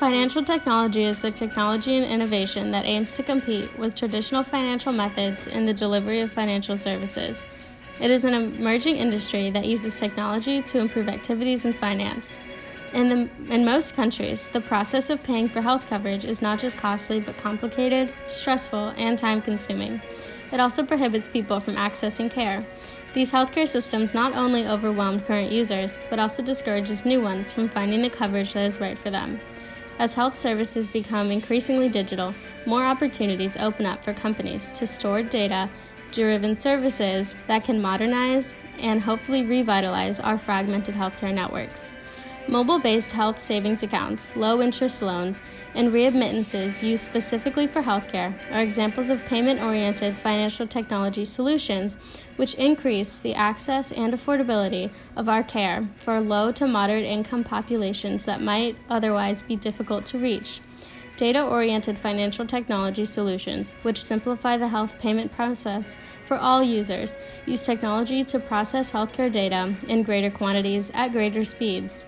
Financial technology is the technology and innovation that aims to compete with traditional financial methods in the delivery of financial services. It is an emerging industry that uses technology to improve activities in finance. In, the, in most countries, the process of paying for health coverage is not just costly but complicated, stressful, and time consuming. It also prohibits people from accessing care. These healthcare systems not only overwhelm current users, but also discourages new ones from finding the coverage that is right for them. As health services become increasingly digital, more opportunities open up for companies to store data driven services that can modernize and hopefully revitalize our fragmented healthcare networks. Mobile based health savings accounts, low interest loans, and remittances used specifically for healthcare are examples of payment oriented financial technology solutions which increase the access and affordability of our care for low to moderate income populations that might otherwise be difficult to reach. Data oriented financial technology solutions, which simplify the health payment process for all users, use technology to process healthcare data in greater quantities at greater speeds.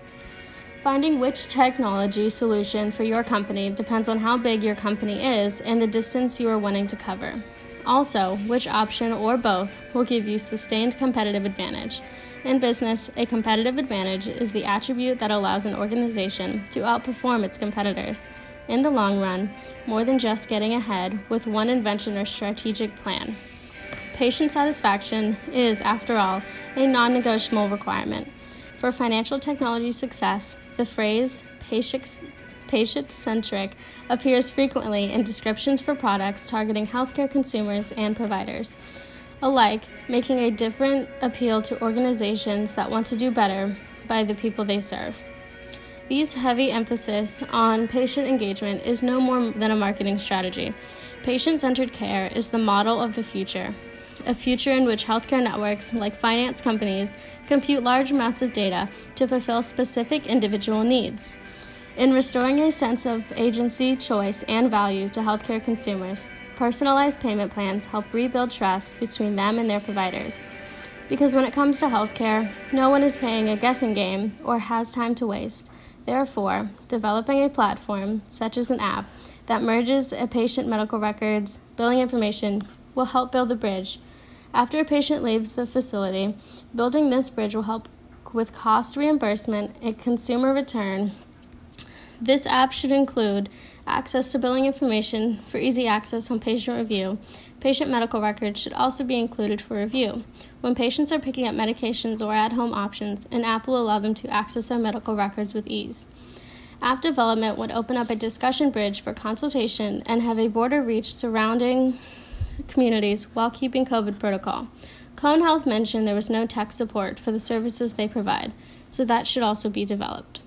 Finding which technology solution for your company depends on how big your company is and the distance you are wanting to cover. Also, which option or both will give you sustained competitive advantage. In business, a competitive advantage is the attribute that allows an organization to outperform its competitors. In the long run, more than just getting ahead with one invention or strategic plan. Patient satisfaction is, after all, a non negotiable requirement. For financial technology success, the phrase patient centric appears frequently in descriptions for products targeting healthcare consumers and providers alike, making a different appeal to organizations that want to do better by the people they serve. These heavy emphasis on patient engagement is no more than a marketing strategy. Patient centered care is the model of the future, a future in which healthcare networks, like finance companies, compute large amounts of data to fulfill specific individual needs. In restoring a sense of agency, choice, and value to healthcare consumers, personalized payment plans help rebuild trust between them and their providers. Because when it comes to healthcare, no one is playing a guessing game or has time to waste. Therefore, developing a platform, such as an app, that merges a patient medical records, billing information, will help build the bridge. After a patient leaves the facility, building this bridge will help with cost reimbursement and consumer return. This app should include access to billing information for easy access on patient review. Patient medical records should also be included for review. When patients are picking up medications or at home options, an app will allow them to access their medical records with ease. App development would open up a discussion bridge for consultation and have a border reach surrounding communities while keeping COVID protocol. Cone Health mentioned there was no tech support for the services they provide, so that should also be developed.